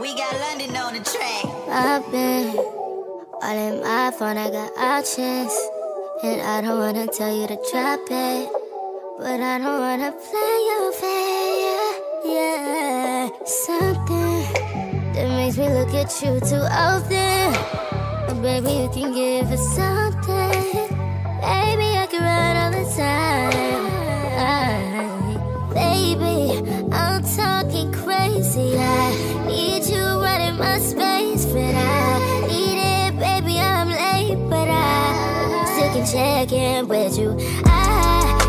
We got London on the track. I've been all in my phone, I got options. And I don't wanna tell you to drop it. But I don't wanna play your fair. Yeah, something that makes me look at you too often. But baby, you can give us something. Baby, I can run all the time. Baby, I'm talking crazy. I space, but I need it, baby. I'm late, but I still can check in with you. I